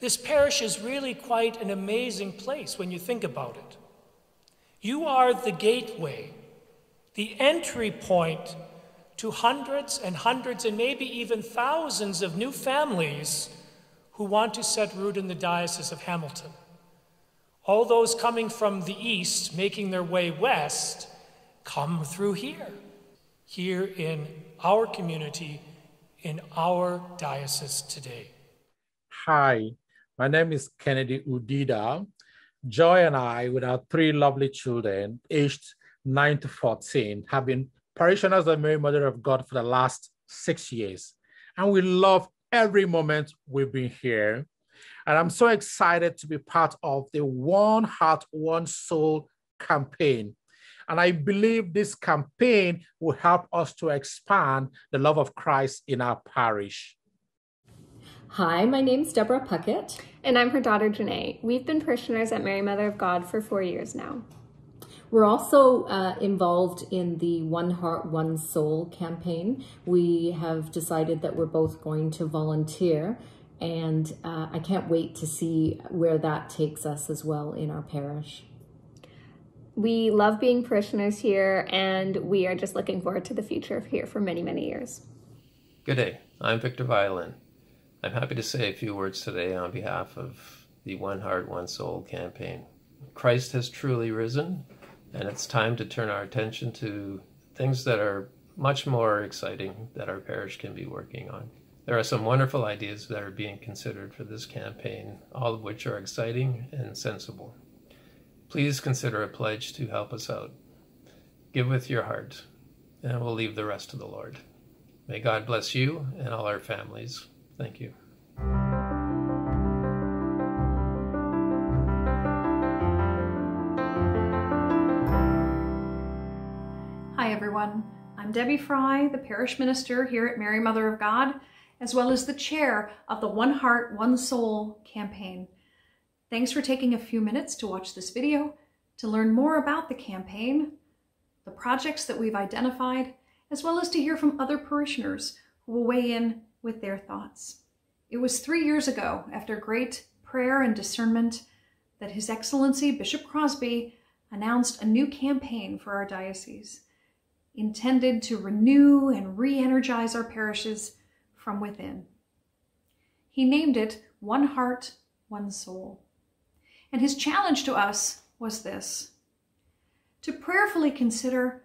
This parish is really quite an amazing place when you think about it. You are the gateway, the entry point to hundreds and hundreds and maybe even thousands of new families who want to set root in the Diocese of Hamilton. All those coming from the east, making their way west, come through here, here in our community, in our diocese today. Hi, my name is Kennedy Udida. Joy and I, with our three lovely children, aged 9 to 14, have been parishioners of Mary Mother of God for the last six years. And we love every moment we've been here. And I'm so excited to be part of the One Heart, One Soul campaign. And I believe this campaign will help us to expand the love of Christ in our parish. Hi, my name's Deborah Puckett. And I'm her daughter, Janae. We've been parishioners at Mary Mother of God for four years now. We're also uh, involved in the One Heart, One Soul campaign. We have decided that we're both going to volunteer, and uh, I can't wait to see where that takes us as well in our parish. We love being parishioners here, and we are just looking forward to the future here for many, many years. Good day. I'm Victor Violin. I'm happy to say a few words today on behalf of the One Heart, One Soul campaign. Christ has truly risen, and it's time to turn our attention to things that are much more exciting that our parish can be working on. There are some wonderful ideas that are being considered for this campaign, all of which are exciting and sensible. Please consider a pledge to help us out. Give with your heart, and we'll leave the rest to the Lord. May God bless you and all our families. Thank you. Hi, everyone. I'm Debbie Fry, the parish minister here at Mary Mother of God, as well as the chair of the One Heart, One Soul campaign. Thanks for taking a few minutes to watch this video to learn more about the campaign, the projects that we've identified, as well as to hear from other parishioners who will weigh in with their thoughts. It was three years ago, after great prayer and discernment, that His Excellency Bishop Crosby announced a new campaign for our diocese, intended to renew and re-energize our parishes from within. He named it One Heart, One Soul. And his challenge to us was this, to prayerfully consider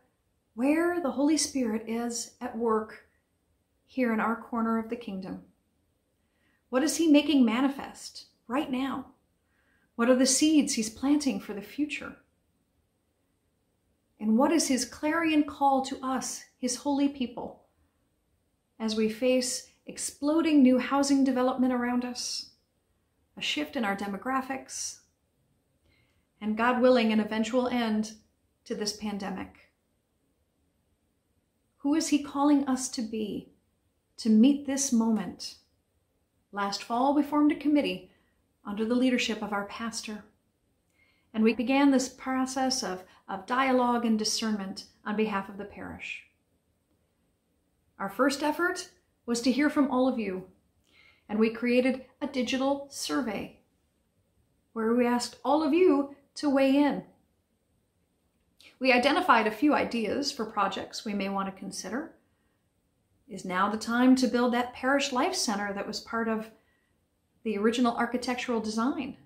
where the Holy Spirit is at work here in our corner of the kingdom. What is he making manifest right now? What are the seeds he's planting for the future? And what is his clarion call to us, his holy people, as we face exploding new housing development around us, a shift in our demographics, and God willing, an eventual end to this pandemic? Who is he calling us to be to meet this moment? Last fall, we formed a committee under the leadership of our pastor. And we began this process of, of dialogue and discernment on behalf of the parish. Our first effort was to hear from all of you, and we created a digital survey where we asked all of you to weigh in. We identified a few ideas for projects we may want to consider. Is now the time to build that parish life center that was part of the original architectural design?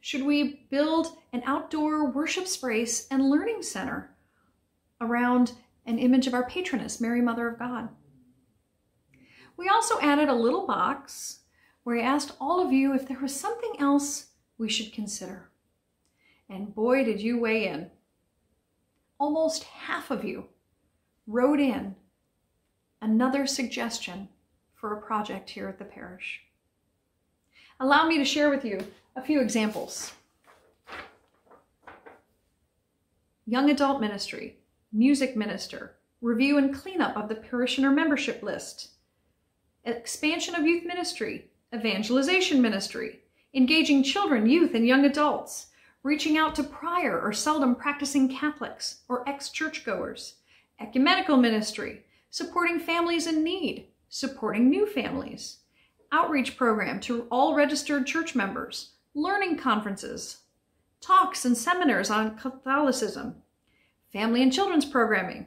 Should we build an outdoor worship space and learning center around an image of our patroness, Mary Mother of God? We also added a little box where I asked all of you if there was something else we should consider. And boy, did you weigh in. Almost half of you wrote in another suggestion for a project here at the parish. Allow me to share with you a few examples. Young adult ministry, music minister, review and cleanup of the parishioner membership list, expansion of youth ministry, evangelization ministry, engaging children, youth, and young adults, reaching out to prior or seldom practicing Catholics or ex-churchgoers, ecumenical ministry, supporting families in need, supporting new families, outreach program to all registered church members, learning conferences, talks and seminars on Catholicism, family and children's programming.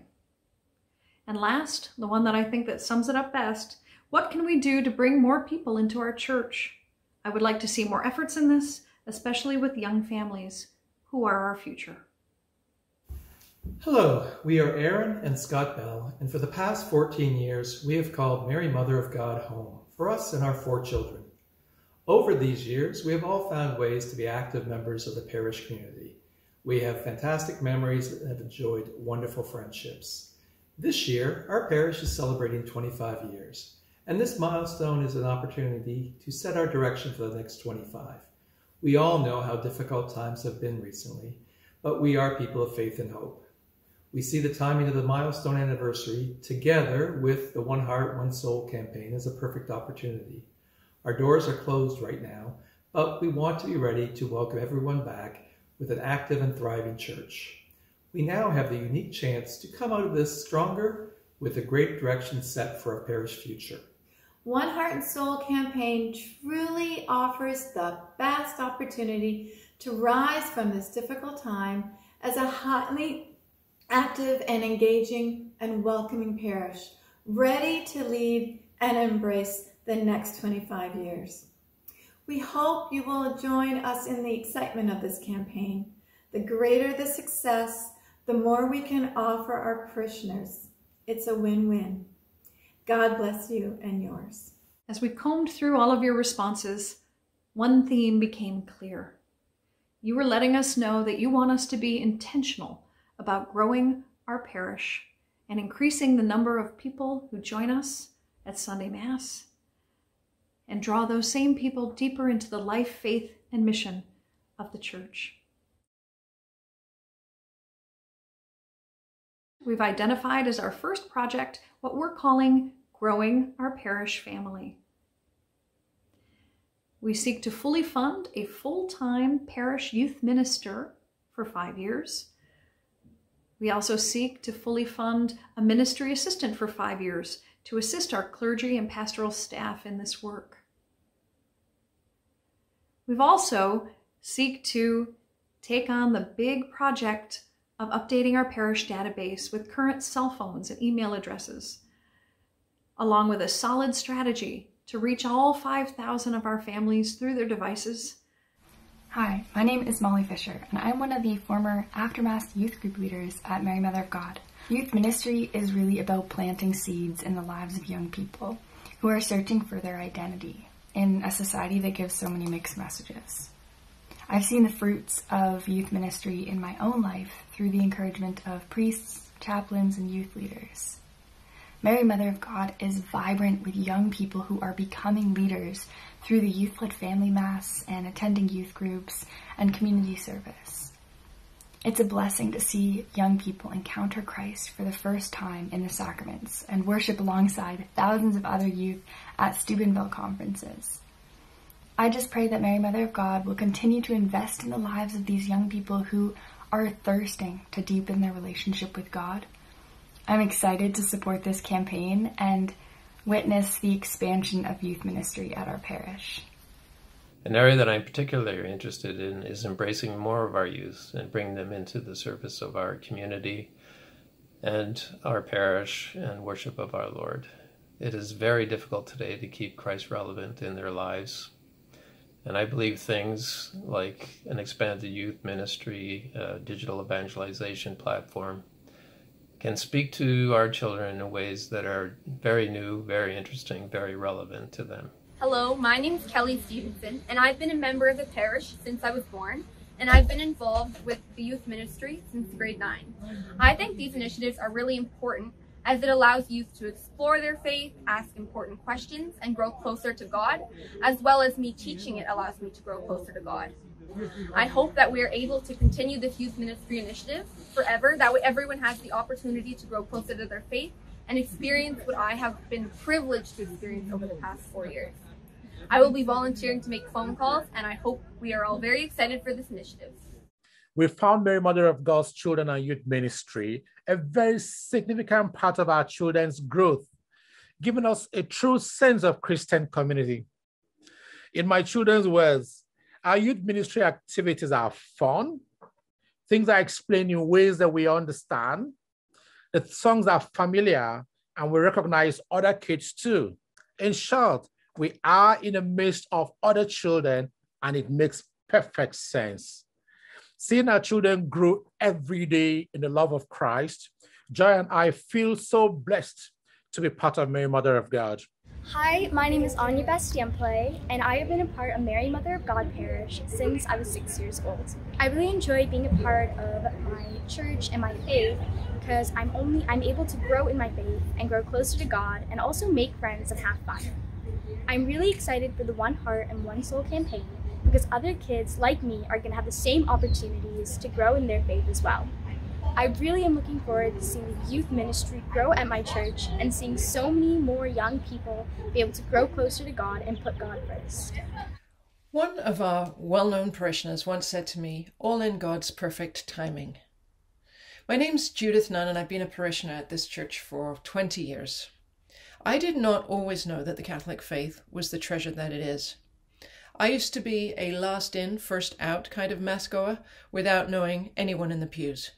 And last, the one that I think that sums it up best, what can we do to bring more people into our church? I would like to see more efforts in this, especially with young families who are our future. Hello, we are Aaron and Scott Bell, and for the past 14 years, we have called Mary Mother of God home for us and our four children. Over these years, we have all found ways to be active members of the parish community. We have fantastic memories and have enjoyed wonderful friendships. This year, our parish is celebrating 25 years, and this milestone is an opportunity to set our direction for the next 25. We all know how difficult times have been recently, but we are people of faith and hope. We see the timing of the milestone anniversary together with the One Heart, One Soul campaign as a perfect opportunity. Our doors are closed right now, but we want to be ready to welcome everyone back with an active and thriving church. We now have the unique chance to come out of this stronger with a great direction set for our parish future. One Heart and Soul campaign truly offers the best opportunity to rise from this difficult time as a highly active and engaging and welcoming parish, ready to lead and embrace the next 25 years. We hope you will join us in the excitement of this campaign. The greater the success, the more we can offer our parishioners. It's a win-win. God bless you and yours. As we combed through all of your responses, one theme became clear. You were letting us know that you want us to be intentional about growing our parish and increasing the number of people who join us at Sunday Mass and draw those same people deeper into the life, faith, and mission of the church. We've identified as our first project what we're calling Growing Our Parish Family. We seek to fully fund a full-time parish youth minister for five years we also seek to fully fund a ministry assistant for five years to assist our clergy and pastoral staff in this work. We've also seek to take on the big project of updating our parish database with current cell phones and email addresses, along with a solid strategy to reach all 5,000 of our families through their devices Hi, my name is Molly Fisher, and I'm one of the former Aftermath youth group leaders at Mary Mother of God. Youth ministry is really about planting seeds in the lives of young people who are searching for their identity in a society that gives so many mixed messages. I've seen the fruits of youth ministry in my own life through the encouragement of priests, chaplains, and youth leaders. Mary Mother of God is vibrant with young people who are becoming leaders through the youth-led family mass and attending youth groups and community service. It's a blessing to see young people encounter Christ for the first time in the sacraments and worship alongside thousands of other youth at Steubenville conferences. I just pray that Mary Mother of God will continue to invest in the lives of these young people who are thirsting to deepen their relationship with God. I'm excited to support this campaign and witness the expansion of youth ministry at our parish. An area that I'm particularly interested in is embracing more of our youth and bringing them into the service of our community and our parish and worship of our Lord. It is very difficult today to keep Christ relevant in their lives. And I believe things like an expanded youth ministry, digital evangelization platform, can speak to our children in ways that are very new, very interesting, very relevant to them. Hello, my name is Kelly Stevenson, and I've been a member of the parish since I was born, and I've been involved with the youth ministry since grade 9. I think these initiatives are really important as it allows youth to explore their faith, ask important questions, and grow closer to God, as well as me teaching it allows me to grow closer to God. I hope that we are able to continue this youth ministry initiative forever. That way everyone has the opportunity to grow closer to their faith and experience what I have been privileged to experience over the past four years. I will be volunteering to make phone calls and I hope we are all very excited for this initiative. We found Mary Mother of God's Children and Youth Ministry a very significant part of our children's growth. giving us a true sense of Christian community. In my children's words, our youth ministry activities are fun. Things are explained in ways that we understand. The songs are familiar and we recognize other kids too. In short, we are in the midst of other children and it makes perfect sense. Seeing our children grow every day in the love of Christ, Joy and I feel so blessed to be part of Mary Mother of God. Hi, my name is Anya Bastiemple, and I have been a part of Mary Mother of God Parish since I was six years old. I really enjoy being a part of my church and my faith because I'm only I'm able to grow in my faith and grow closer to God and also make friends and have fun. I'm really excited for the One Heart and One Soul campaign because other kids like me are going to have the same opportunities to grow in their faith as well. I really am looking forward to seeing the youth ministry grow at my church and seeing so many more young people be able to grow closer to God and put God first. One of our well known parishioners once said to me, All in God's perfect timing. My name's Judith Nunn, and I've been a parishioner at this church for 20 years. I did not always know that the Catholic faith was the treasure that it is. I used to be a last in, first out kind of mass goer without knowing anyone in the pews.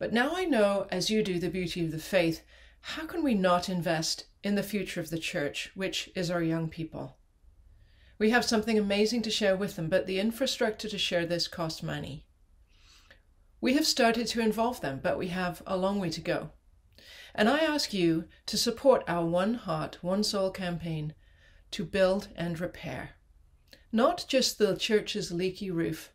But now I know, as you do, the beauty of the faith. How can we not invest in the future of the church, which is our young people? We have something amazing to share with them, but the infrastructure to share this costs money. We have started to involve them, but we have a long way to go. And I ask you to support our One Heart, One Soul campaign to build and repair. Not just the church's leaky roof,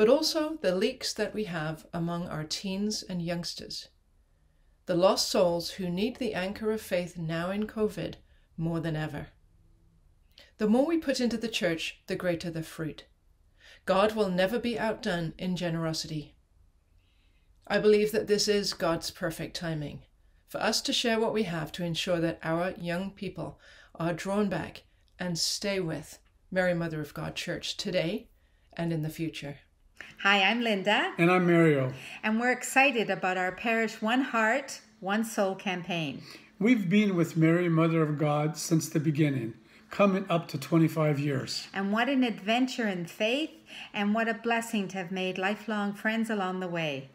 but also the leaks that we have among our teens and youngsters. The lost souls who need the anchor of faith now in COVID more than ever. The more we put into the church, the greater the fruit. God will never be outdone in generosity. I believe that this is God's perfect timing for us to share what we have to ensure that our young people are drawn back and stay with Mary Mother of God Church today and in the future. Hi, I'm Linda. And I'm Mario. And we're excited about our Parish One Heart, One Soul campaign. We've been with Mary, Mother of God, since the beginning, coming up to 25 years. And what an adventure in faith, and what a blessing to have made lifelong friends along the way.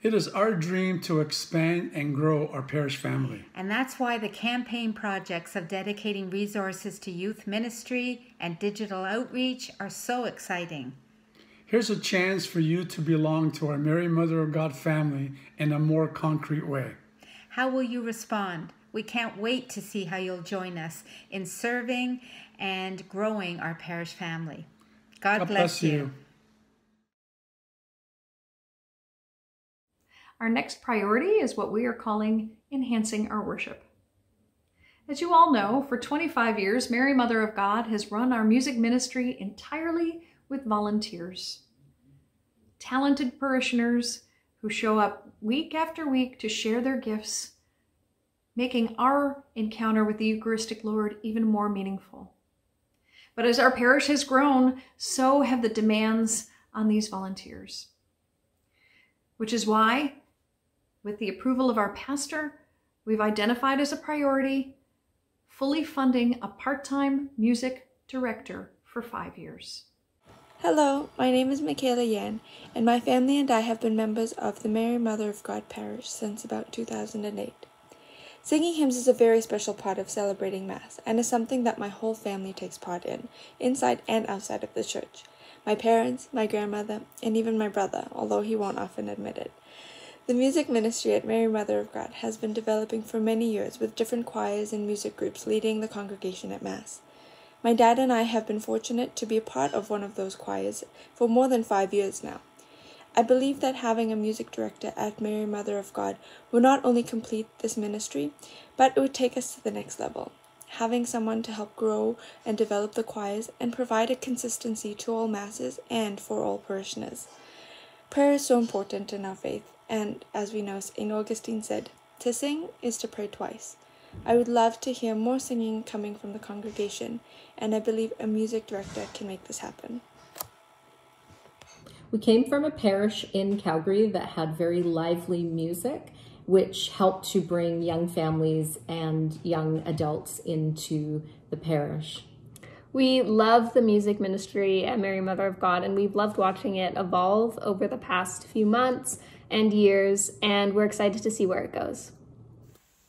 It is our dream to expand and grow our parish family. And that's why the campaign projects of dedicating resources to youth ministry and digital outreach are so exciting. Here's a chance for you to belong to our Mary Mother of God family in a more concrete way. How will you respond? We can't wait to see how you'll join us in serving and growing our parish family. God, God bless, bless you. you. Our next priority is what we are calling enhancing our worship. As you all know, for 25 years, Mary Mother of God has run our music ministry entirely with volunteers. Talented parishioners who show up week after week to share their gifts, making our encounter with the Eucharistic Lord even more meaningful. But as our parish has grown, so have the demands on these volunteers. Which is why, with the approval of our pastor, we've identified as a priority fully funding a part-time music director for five years. Hello, my name is Michaela Yan, and my family and I have been members of the Mary Mother of God Parish since about 2008. Singing hymns is a very special part of celebrating Mass and is something that my whole family takes part in, inside and outside of the church. My parents, my grandmother, and even my brother, although he won't often admit it. The music ministry at Mary Mother of God has been developing for many years with different choirs and music groups leading the congregation at Mass. My dad and I have been fortunate to be a part of one of those choirs for more than five years now. I believe that having a music director at Mary Mother of God will not only complete this ministry, but it would take us to the next level. Having someone to help grow and develop the choirs and provide a consistency to all masses and for all parishioners. Prayer is so important in our faith, and as we know, St. Augustine said, to sing is to pray twice. I would love to hear more singing coming from the congregation, and I believe a music director can make this happen. We came from a parish in Calgary that had very lively music, which helped to bring young families and young adults into the parish. We love the music ministry at Mary Mother of God, and we've loved watching it evolve over the past few months and years, and we're excited to see where it goes.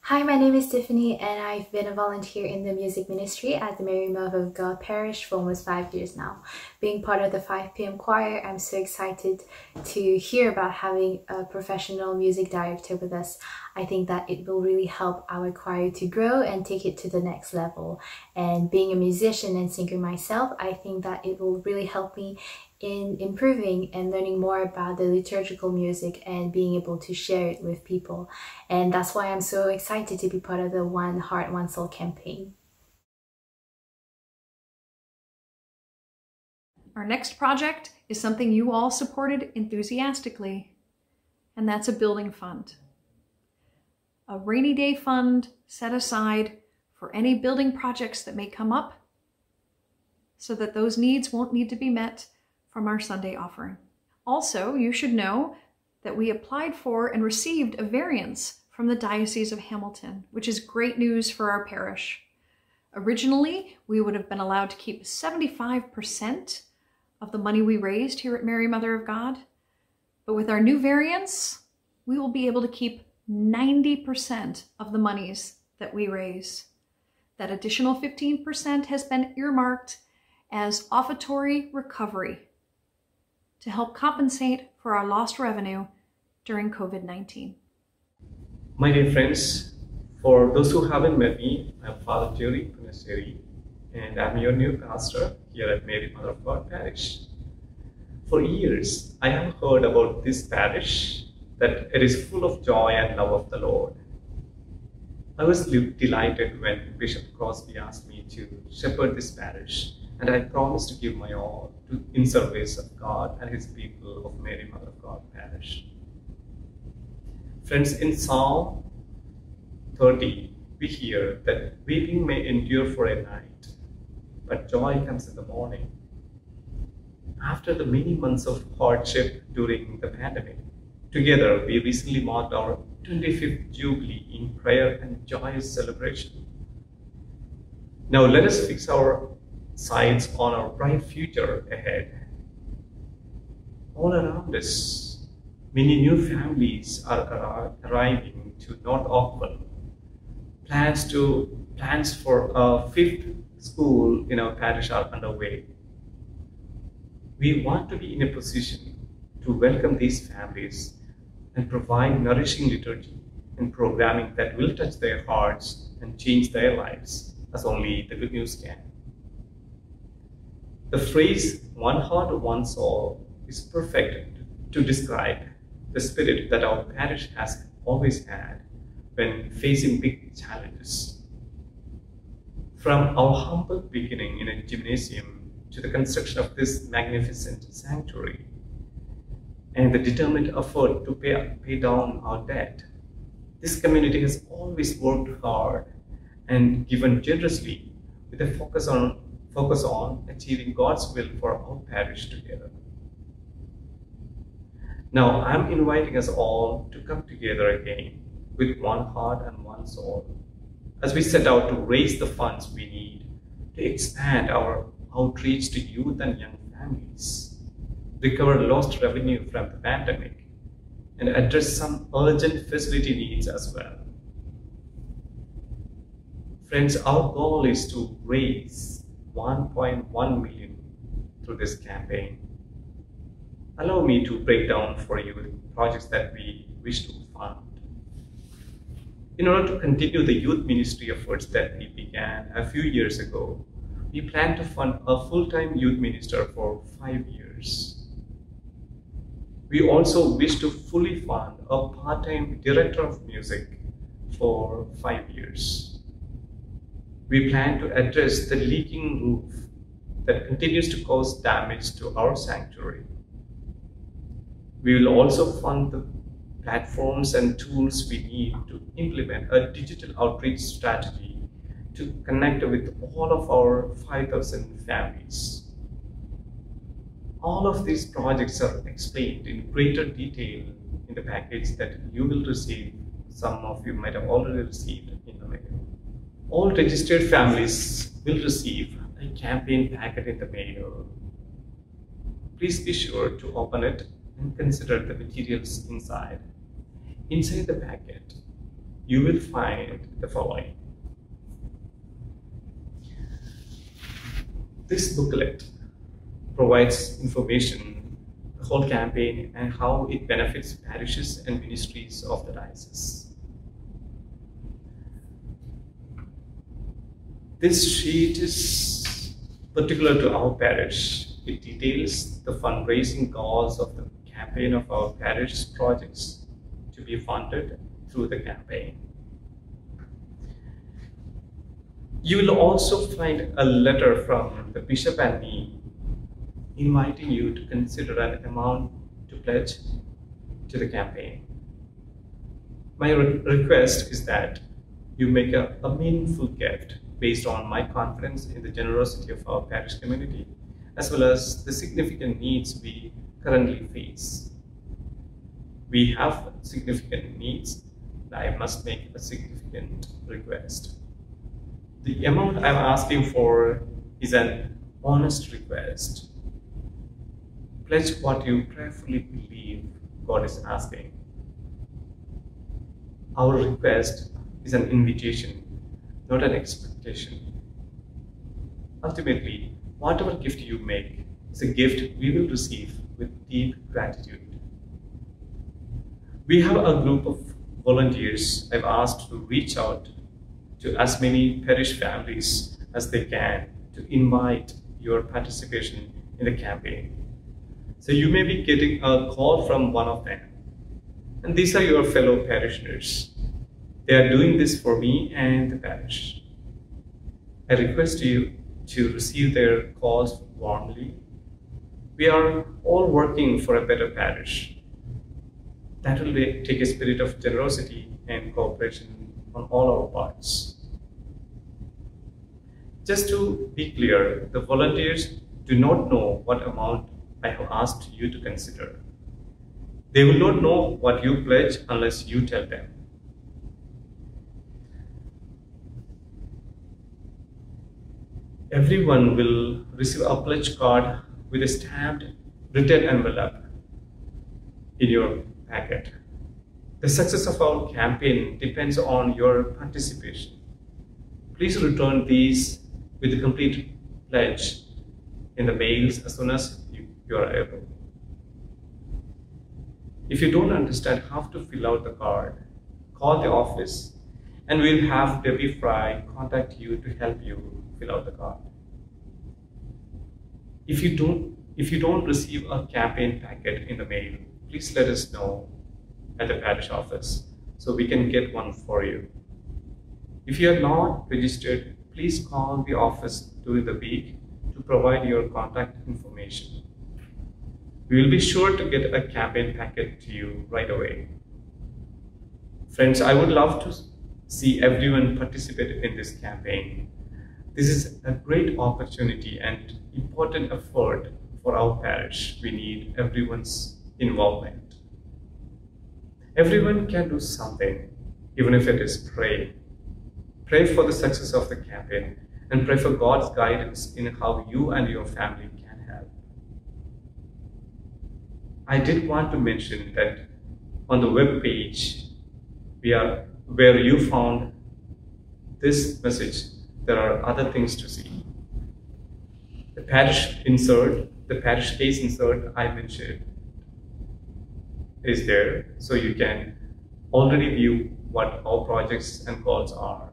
Hi, my name is Tiffany, and I've been a volunteer in the music ministry at the Mary of God Parish for almost five years now. Being part of the 5 p.m. choir, I'm so excited to hear about having a professional music director with us. I think that it will really help our choir to grow and take it to the next level. And being a musician and singer myself, I think that it will really help me in improving and learning more about the liturgical music and being able to share it with people. And that's why I'm so excited to be part of the One Heart, One Soul campaign. Our next project is something you all supported enthusiastically, and that's a building fund. A rainy day fund set aside for any building projects that may come up so that those needs won't need to be met from our Sunday offering. Also, you should know that we applied for and received a variance from the Diocese of Hamilton, which is great news for our parish. Originally, we would have been allowed to keep 75% of the money we raised here at Mary Mother of God, but with our new variance, we will be able to keep 90% of the monies that we raise. That additional 15% has been earmarked as offertory recovery to help compensate for our lost revenue during COVID-19. My dear friends, for those who haven't met me, I'm Father Jerry Punaseri, and I'm your new pastor here at Mary Mother of God Parish. For years, I have heard about this parish, that it is full of joy and love of the Lord. I was delighted when Bishop Crosby asked me to shepherd this parish, and I promised to give my all in service of God and His people of Mary Mother of God Parish. Friends, in Psalm 30, we hear that weeping may endure for a night, but joy comes in the morning. After the many months of hardship during the pandemic, together we recently marked our 25th Jubilee in prayer and joyous celebration. Now let us fix our sights on our bright future ahead. All around us, many new families are arriving to North Auckland. Plans to plans for a fifth school in our parish are underway. We want to be in a position to welcome these families and provide nourishing liturgy and programming that will touch their hearts and change their lives as only the good news can. The phrase one heart, one soul is perfect to describe the spirit that our parish has always had when facing big challenges. From our humble beginning in a gymnasium to the construction of this magnificent sanctuary and the determined effort to pay, pay down our debt, this community has always worked hard and given generously with a focus on focus on achieving God's will for our parish together. Now, I'm inviting us all to come together again with one heart and one soul as we set out to raise the funds we need to expand our outreach to youth and young families, recover lost revenue from the pandemic, and address some urgent facility needs as well. Friends, our goal is to raise 1.1 million through this campaign. Allow me to break down for you the projects that we wish to fund. In order to continue the youth ministry efforts that we began a few years ago, we plan to fund a full-time youth minister for five years. We also wish to fully fund a part-time director of music for five years we plan to address the leaking roof that continues to cause damage to our sanctuary. We will also fund the platforms and tools we need to implement a digital outreach strategy to connect with all of our 5,000 families. All of these projects are explained in greater detail in the package that you will receive some of you might have already received in the mail. All registered families will receive a campaign packet in the mail. Please be sure to open it and consider the materials inside. Inside the packet, you will find the following. This booklet provides information, on the whole campaign, and how it benefits parishes and ministries of the diocese. This sheet is particular to our parish. It details the fundraising goals of the campaign of our parish projects to be funded through the campaign. You will also find a letter from the bishop and me inviting you to consider an amount to pledge to the campaign. My re request is that you make a, a meaningful gift based on my confidence in the generosity of our parish community, as well as the significant needs we currently face. We have significant needs, and I must make a significant request. The amount I'm asking for is an honest request. Pledge what you prayerfully believe God is asking. Our request is an invitation, not an expectation. Ultimately, whatever gift you make is a gift we will receive with deep gratitude. We have a group of volunteers I've asked to reach out to as many parish families as they can to invite your participation in the campaign. So you may be getting a call from one of them. And these are your fellow parishioners. They are doing this for me and the parish. I request you to receive their calls warmly. We are all working for a better parish. That will take a spirit of generosity and cooperation on all our parts. Just to be clear, the volunteers do not know what amount I have asked you to consider. They will not know what you pledge unless you tell them. Everyone will receive a pledge card with a stamped written envelope in your packet. The success of our campaign depends on your participation. Please return these with the complete pledge in the mails as soon as you, you are able. If you don't understand how to fill out the card, call the office and we'll have Debbie Fry contact you to help you fill out the card. If you don't, if you don't receive a campaign packet in the mail, please let us know at the parish office so we can get one for you. If you are not registered, please call the office during the week to provide your contact information. We will be sure to get a campaign packet to you right away. Friends, I would love to see everyone participate in this campaign. This is a great opportunity and important effort for our parish. We need everyone's involvement. Everyone can do something, even if it is pray. Pray for the success of the campaign and pray for God's guidance in how you and your family can help. I did want to mention that on the web page, we are where you found this message, there are other things to see. The parish insert, the parish case insert I mentioned is there, so you can already view what our projects and goals are.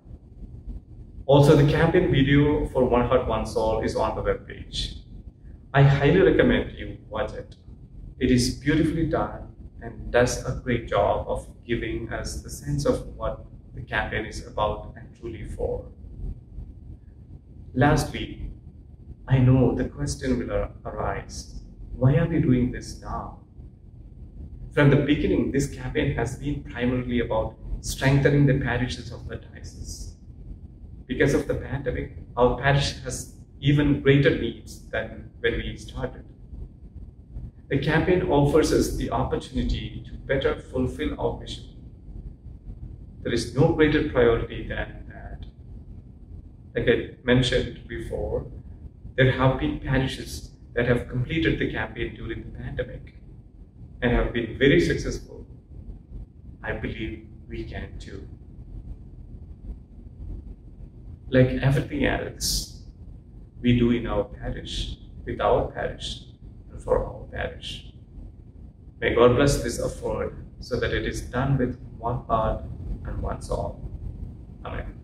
Also, the campaign video for One Heart, One Soul is on the web page. I highly recommend you watch it. It is beautifully done and does a great job of giving us the sense of what the campaign is about and truly for. Lastly, I know the question will arise, why are we doing this now? From the beginning, this campaign has been primarily about strengthening the parishes of the diocese. Because of the pandemic, our parish has even greater needs than when we started. The campaign offers us the opportunity to better fulfill our mission. There is no greater priority than. Like I mentioned before, there have been parishes that have completed the campaign during the pandemic and have been very successful. I believe we can too. Like everything else we do in our parish, with our parish, and for our parish. May God bless this effort so that it is done with one heart and one soul. Amen.